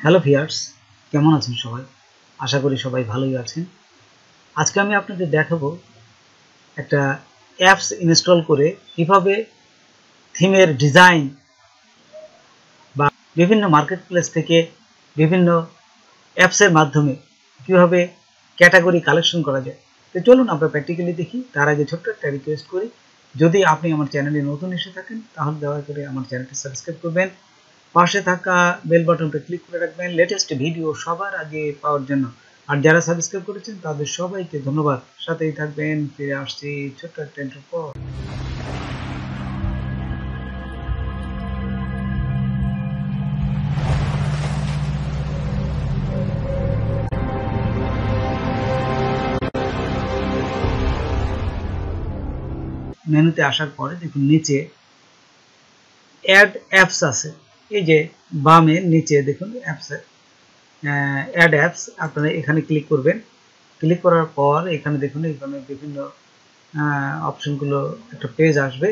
Hello viewers কেমন আছেন সবাই? আশা করি সবাই ভালোই আছেন। আজকে আমি আপনাদের দেখাবো একটা অ্যাপস ইনস্টল করে কীভাবে থিমের ডিজাইন বা বিভিন্ন মার্কেট প্লেস থেকে বিভিন্ন অ্যাপসের মাধ্যমে কীভাবে ক্যাটাগরি কালেকশন করা যায়। তো চলুন আমরা প্র্যাকটিক্যালি দেখি। তার আগে ছোট্ট একটা রিকোয়েস্ট করি। যদি আপনি আমার চ্যানেলে নতুন এসে থাকেন, তাহলে দয়া করে আমার চ্যানেলটি সাবস্ক্রাইব করবেন। পাশে থাকা বেল বাটনটা ক্লিক করে রাখবেন। লেটেস্ট ভিডিও সবার আগে পাওয়ার জন্য। আর যারা সাবস্ক্রাইব করেছেন, তাদের সবাইকে ধন্যবাদ। সাথেই থাকবেন, ফিরে আসছি ছোট্ট একটা পর। মেনুতে আসার পরে দেখুন, নিচে অ্যাড অ্যাপস আছে। এই যে বামে নিচে দেখুন অ্যাপস অ্যাড অ্যাপস আপনারা এখানে ক্লিক করবেন। ক্লিক করার পর এখানে দেখুন এখানে বিভিন্ন অপশনগুলো একটা পেজ আসবে।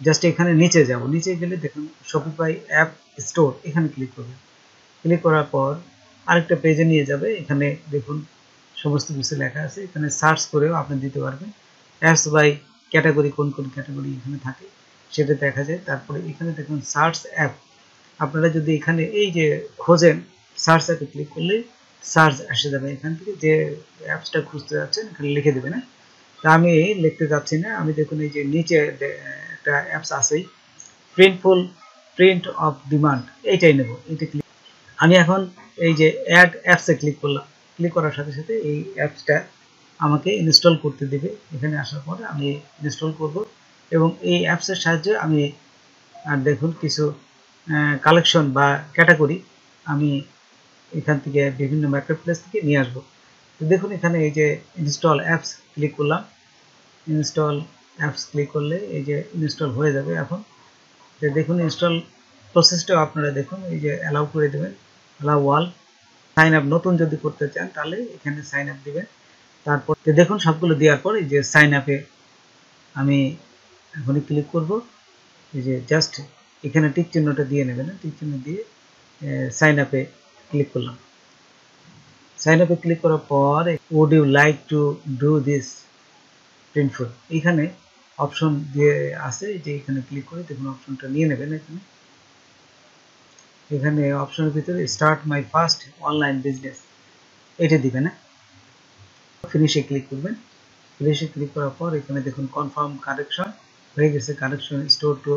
জাস্ট এখানে নিচে যাব। নিচে গেলে দেখুন শপিফাই অ্যাপ স্টোর এখানে ক্লিক করবেন। ক্লিক করার পর আরেকটা পেজে নিয়ে যাবে। এখানে দেখুন, সমস্ত কিছু লেখা আছে। এখানে সার্চ করেও আপনি দিতে পারবেন। অ্যাপস বাই ক্যাটাগরি কোন কোন ক্যাটাগরি এখানে থাকে, সেটা দেখা যায়। তারপরে এখানে দেখুন সার্চ অ্যাপ আপনারা যদি এখানে এই যে খোঁজেন সার্চ অ্যাপে ক্লিক করলে সার্চ আসে যাবে এখান থেকে। যে অ্যাপসটা খুঁজতে যাচ্ছেন, এখানে লিখে দেবে না তা আমি লিখতে যাচ্ছি না। আমি দেখুন এই যে নিচে একটা অ্যাপস আছেই। প্রিন্টফুল প্রিন্ট অফ ডিমান্ড এইটাই নেব। এটা ক্লিক আমি এখন এই যে অ্যাড অ্যাপসে ক্লিক করলাম। ক্লিক করার সাথে সাথে এই অ্যাপসটা আমাকে ইনস্টল করতে দেবে। এখানে আসার পরে আমি ইনস্টল করব এবং এই অ্যাপসের সাহায্যে আমি, আর দেখুন কিছু কালেকশন বা ক্যাটাগরি আমি এখান থেকে বিভিন্ন মার্কেট প্লেস থেকে নিয়ে আসব। তো দেখুন এখানে এই যে ইনস্টল অ্যাপস ক্লিক করলাম। ইনস্টল অ্যাপস ক্লিক করলে এই যে ইনস্টল হয়ে যাবে এখন। তো দেখুন ইনস্টল প্রসেসটাও আপনারা দেখুন, এই যে অ্যালাউ করে দেবেন। অ্যালাউ ওয়াল সাইন আপ নতুন যদি করতে চান তাহলে এখানে সাইন আপ দেবেন। তারপর দেখুন সবগুলো দেওয়ার পর এই যে সাইন আপে আমি এখনই ক্লিক করব। এই যে জাস্ট এখানে টিক চিহ্নটা দিয়ে নেবেন টিক চিহ্ন দিয়ে সাইন আপে ক্লিক করলাম। সাইন আপে ক্লিক করার পর would you like to do this Printful এখানে অপশন দিয়ে আছে যে এখানে ক্লিক করে দেখুন অপশনটা নিয়ে নেবেন এখানে। এখানে অপশনের ভিতরে start my first online business এটা দিবেন ফিনিশে ক্লিক করবেন। ফিনিশে ক্লিক করার পর এখানে দেখুন কনফার্ম কানেকশন হয়ে গেছে কানেকশন স্টোর টু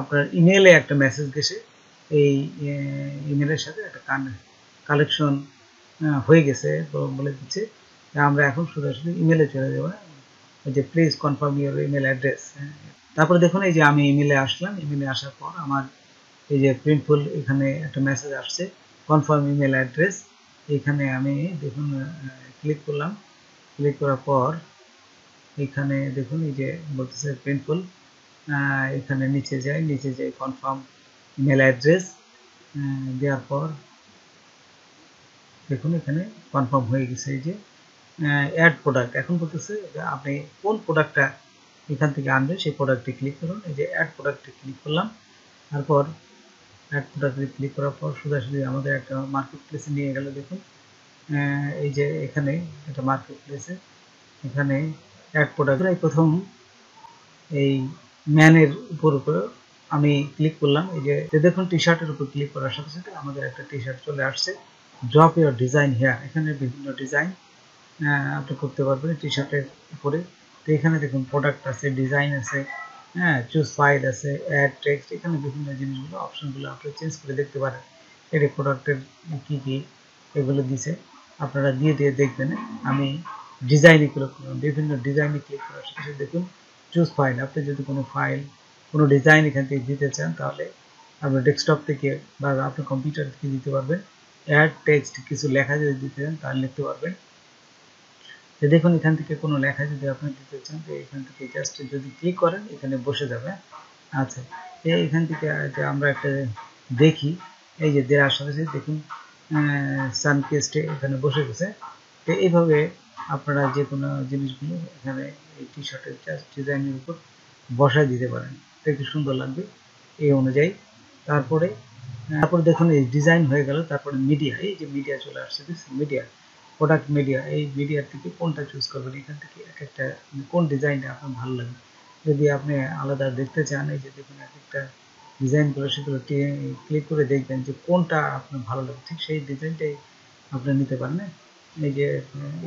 আপনার ইমেলে একটা মেসেজ গেছে। এই ইমেলের সাথে একটা কান কালেকশন হয়ে গেছে বলে দিচ্ছে। আমরা এখন সরাসরি ইমেলে চলে যাব। ওই যে please confirm your email address তারপরে দেখুন এই যে আমি ইমেলে আসলাম। ইমেলে আসার পর আমার এই যে প্রিন্টফুল এখানে একটা মেসেজ আসছে কনফার্ম ইমেল অ্যাড্রেস এখানে আমি দেখুন ক্লিক করলাম। ক্লিক করার পর এখানে দেখুন এই যে বলতেছে প্রিন্টফুল এখানে নিচে যাই নিচে যাই কনফার্ম ইমেল অ্যাড্রেস দেওয়ার পর দেখুন এখানে কনফার্ম হয়ে গেছে এই যে অ্যাড প্রোডাক্ট এখন বলতেছে আপনি কোন প্রোডাক্টটা এখান থেকে আনবেন, সেই প্রোডাক্টে ক্লিক করুন। এই যে অ্যাড প্রোডাক্টে ক্লিক করলাম। তারপর অ্যাড প্রোডাক্টে ক্লিক করার পর সোজাসুজি আমাদের একটা মার্কেট প্লেসে নিয়ে গেল, দেখুন। এই যে এখানে একটা মার্কেট প্লেসে এখানে অ্যাড প্রোডাক্ট প্রথম এই ম্যানের উপর উপর আমি ক্লিক করলাম। এই যে দেখুন টি শার্টের উপর ক্লিক করার সাথে সাথে আমাদের একটা টি শার্ট চলে আসছে। ড্রপ ইউর ডিজাইন হেয়ার এখানে বিভিন্ন ডিজাইন আপনি করতে পারবেন টি শার্টের উপরে। তো এখানে দেখুন প্রোডাক্ট আছে ডিজাইন আছে হ্যাঁ চুজ ফাইল আছে অ্যাড টেক্সট এখানে বিভিন্ন জিনিসগুলো অপশনগুলো আপনি চেঞ্জ করে দেখতে পারেন। এর প্রোডাক্টের কী কী এগুলো দিছে। আপনারা দিয়ে দিয়ে দেখবেন। আমি ডিজাইনে ক্লিক করলাম। বিভিন্ন ডিজাইনে ক্লিক করার সাথে সাথে দেখুন চুজ ফাইল আপনি যদি কোনো ফাইল কোনো ডিজাইন এখান থেকে দিতে চান, তাহলে আপনার ডেস্কটপ থেকে বা আপনার কম্পিউটার থেকে দিতে পারবেন। অ্যাড টেক্সট কিছু লেখা যদি দিতে চান, তাহলে লিখতে পারবেন। দেখুন, এখান থেকে কোনো লেখা যদি আপনি দিতে চান, তো এখান থেকে জাস্ট যদি ক্লিক করেন, এখানে বসে যাবে। আচ্ছা এখান থেকে আমরা একটা দেখি। এই যে সাথে সাথে দেখুন সানকেস্টে এখানে বসে গেছে। তো এইভাবে আপনারা যে কোনো জিনিসগুলো এখানে এই টি শার্টের জাস্ট ডিজাইনের উপর বসায় দিতে পারেন। দেখতে সুন্দর লাগবে এই অনুযায়ী। তারপরে, তারপর দেখুন এই ডিজাইন হয়ে গেল, তারপরে মিডিয়া এই যে মিডিয়া চলে আসছে মিডিয়া প্রোডাক্ট মিডিয়া এই মিডিয়ার থেকে কোনটা চুজ করবেন? এখান থেকে এক একটা কোন ডিজাইনটা আপনার ভালো লাগে যদি আপনি আলাদা দেখতে চান, এই যে দেখুন এক একটা ডিজাইন করে সেগুলো ক্লিক করে দেখবেন যে কোনটা আপনার ভালো লাগে ঠিক সেই ডিজাইনটাই আপনি নিতে পারেন এই যে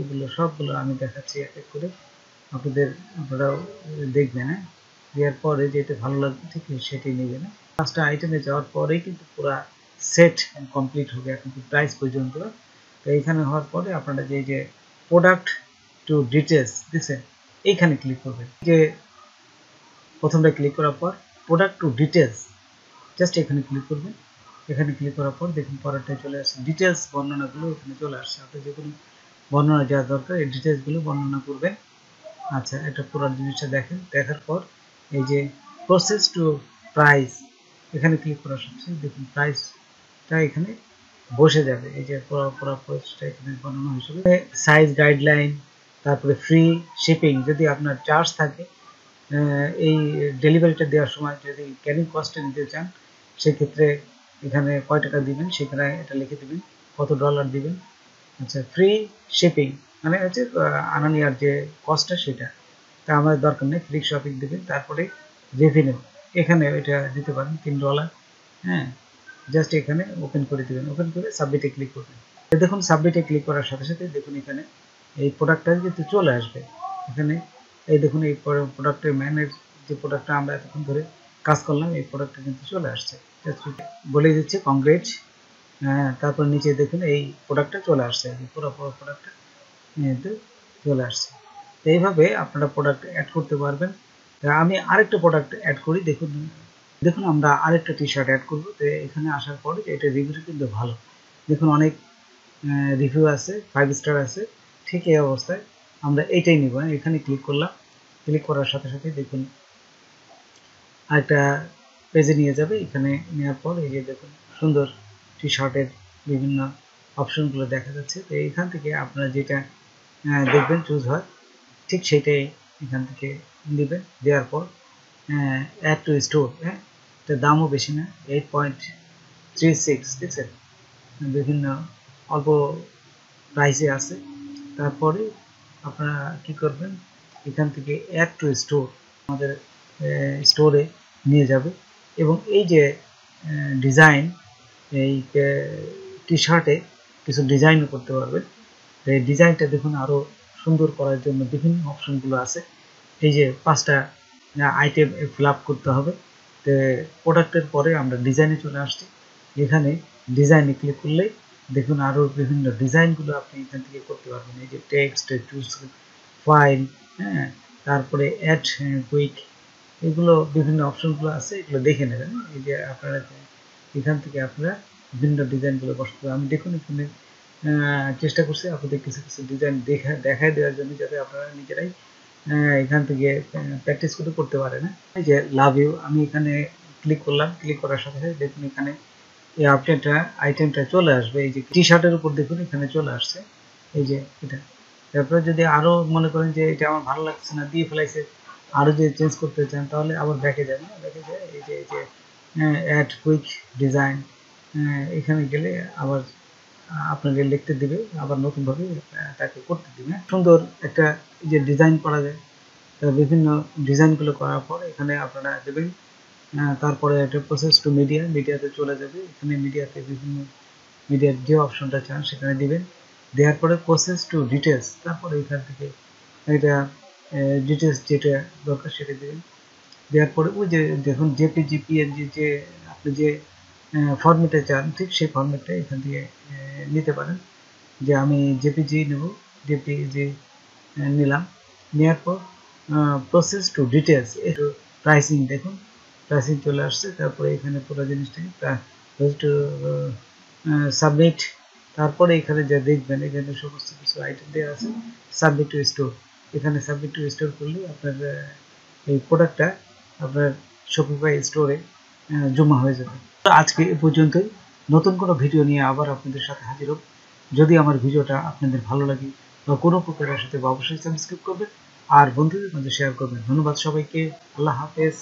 এগুলো সবগুলো আমি দেখাচ্ছি এক এক করে। আপনাদের, আপনারাও দেখবেন হ্যাঁ? দেওয়ার পরে যেটা ভালো লাগবে ঠিক সেটাই নেবেন। পাঁচটা আইটেমে যাওয়ার পরেই কিন্তু পুরো সেট কমপ্লিট হবে এখন প্রাইস পর্যন্ত। তো এইখানে হওয়ার পরে আপনারা যে যে প্রোডাক্ট টু ডিটেলস দেখছেন? এইখানে ক্লিক করবেন। যে প্রথমটা ক্লিক করার পর প্রোডাক্ট টু ডিটেলস জাস্ট এখানে ক্লিক করবেন। এখানে ক্লিক করার পর দেখুন পরেরটায় চলে আসছে। ডিটেলস বর্ণনাগুলো এখানে চলে আসছে। আপনি যে কোনো বর্ণনা যাওয়া দরকার এই ডিটেলসগুলো বর্ণনা করবেন। আচ্ছা একটা পুরো জিনিসটা দেখেন। দেখার পর এই যে প্রসেস টু প্রাইস এখানে ক্লিক করার সাথে দেখুন প্রাইসটা এখানে বসে যাবে। এই যে পুরো পুরো প্রসেসটা এখানে বর্ণনা হিসেবে সাইজ গাইডলাইন তারপরে ফ্রি শিপিং যদি আপনার চার্জ থাকে এই ডেলিভারিটা দেওয়ার সময় যদি ক্যারিং কস্টে নিতে চান, সেক্ষেত্রে এখানে কয় টাকা দিবেন? সেখানে এটা লিখে দিবেন। কত ডলার দিবেন? আচ্ছা ফ্রি শিপিং মানে হচ্ছে আনানিয়ার যে কস্টটা সেটা। তা আমাদের দরকার নেই ফ্রি শপিং দেবেন, তারপরে রেভিনিউ এখানে এটা দিতে পারেন, তিন ডলার হ্যাঁ জাস্ট এখানে ওপেন করে দেবেন। ওপেন করে সাবমিটে ক্লিক করবেন। দেখুন সাবমিটে ক্লিক করার সাথে সাথে দেখুন এখানে এই প্রোডাক্টটা কিন্তু চলে আসবে। এখানে এই দেখুন, এই প্রোডাক্টের ম্যানের যে প্রোডাক্টটা আমরা এতক্ষণ ধরে কাজ করলাম, এই প্রোডাক্টটা কিন্তু চলে আসছে। বলে দিচ্ছে কংগ্রেট হ্যাঁ তারপর নিচে দেখুন এই প্রোডাক্টটা চলে আসছে পুরো পুরো প্রোডাক্টটা কিন্তু চলে আসছে। তো এইভাবে আপনারা প্রোডাক্ট অ্যাড করতে পারবেন। আমি আরেকটা প্রোডাক্ট অ্যাড করি, দেখুন দেখুন আমরা আরেকটা টি শার্ট অ্যাড করব। তো এখানে আসার পরে এটা রিভিউ কিন্তু ভালো। দেখুন অনেক রিভিউ আছে ফাইভ স্টার আছে, ঠিক এই অবস্থায় আমরা এইটাই নিব। এখানে ক্লিক করলাম ক্লিক করার সাথে সাথে দেখুন আরেকটা পেজে নিয়ে যাবে, এখানে নেওয়ার পর এই যে দেখুন, সুন্দর টি শার্টের বিভিন্ন অপশনগুলো দেখা যাচ্ছে। তো এখান থেকে আপনারা যেটা দেখবেন চুজ হয়, ঠিক সেটাই এখান থেকে নেবেন। দেওয়ার পর অ্যাড টু স্টোর হ্যাঁ? এটার দামও বেশি না এইট পয়েন্ট থ্রি সিক্স দেখছেন? বিভিন্ন অল্প প্রাইসে আছে। তারপরে আপনারা কি করবেন? এখান থেকে অ্যাড টু স্টোর আমাদের স্টোরে নিয়ে যাবে। এবং এই যে ডিজাইন এই টি শার্টে কিছু ডিজাইনও করতে পারবেন। এই ডিজাইনটা দেখুন আরও সুন্দর করার জন্য বিভিন্ন অপশনগুলো আছে। এই যে পাঁচটা আইটেম ফিল আপ করতে হবে। তো প্রোডাক্টের পরে আমরা ডিজাইনে চলে আসছি। এখানে ডিজাইনে ক্লিক করলেই দেখুন আরও বিভিন্ন ডিজাইনগুলো আপনি এখান থেকে করতে পারবেন। এই যে টেক্সট চুজ ফাইল হ্যাঁ তারপরে অ্যাড কুইক এগুলো বিভিন্ন অপশনগুলো আছে, এগুলো দেখে নেবেন। এই যে আপনারা এখান থেকে আপনারা বিভিন্ন ডিজাইনগুলো বসতে আমি দেখুন এখানে চেষ্টা করছি আপনাদের কিছু কিছু ডিজাইন দেখা, দেখায় দেওয়ার জন্য যাতে আপনারা নিজেরাই এখান থেকে প্র্যাকটিস করে করতে পারেন। এই যে লাভ ইউ আমি এখানে ক্লিক করলাম। ক্লিক করার সাথে সাথে দেখুন এখানে এই আপডেটটা আইটেমটা চলে আসবে। এই যে টি শার্টের উপর দেখুন এখানে চলে আসছে। এই যে এটা। তারপরে যদি আরও মনে করেন যে এটা আমার ভালো লাগছে না, দিয়ে ফেলাইছে আরও যদি চেঞ্জ করতে চান, তাহলে আবার ব্যাকে যাবেন ব্যাকে যায় এই যে এই যে অ্যাড কুইক ডিজাইন এখানে গেলে আবার আপনাকে লিখতে দিবে, আবার নতুনভাবে তাকে করতে দিবে সুন্দর একটা যে ডিজাইন করা যায় বিভিন্ন ডিজাইনগুলো করার পর এখানে আপনারা দেবেন তারপরে একটা প্রসেস টু মিডিয়া মিডিয়াতে চলে যাবে, এখানে মিডিয়াতে বিভিন্ন মিডিয়ার যে অপশনটা চান, সেখানে দিবেন। দেওয়ার পরে প্রসেস টু ডিটেলস তারপরে এখান থেকে এটা ডিটেলস যেটা দরকার সেটা দেবেন। দেওয়ার পরে ওই যে দেখুন জেপিজি পিএনজি যে আপনি যে ফর্মেটে চান, ঠিক সেই ফর্মেটটা এখান থেকে নিতে পারেন। যে আমি জেপিজি নেব জেপিজি নিলাম, নেওয়ার পর প্রসেস টু ডিটেলস একটু প্রাইসিং দেখুন। প্রাইসিং চলে আসছে, তারপরে এখানে পুরো জিনিসটাকে টু সাবমিট তারপরে এখানে যা দেখবেন, এখানে সমস্ত কিছু আইটেম দেওয়া আছে সাবমিট টু স্টোর এখানে সাবমিট টু স্টোর করলে আপনার এই প্রোডাক্টটা আপনার শপিফাই স্টোরে জমা হয়ে যাবে। তো আজকে এ পর্যন্তই। নতুন কোনো ভিডিও নিয়ে আবার আপনাদের সাথে হাজির হোক যদি আমার ভিডিওটা আপনাদের ভালো লাগে বা কোনো প্রকারের সাথে অবশ্যই সাবস্ক্রাইব করবেন। আর বন্ধুদের মধ্যে শেয়ার করবেন। ধন্যবাদ সবাইকে। আল্লাহ হাফেজ।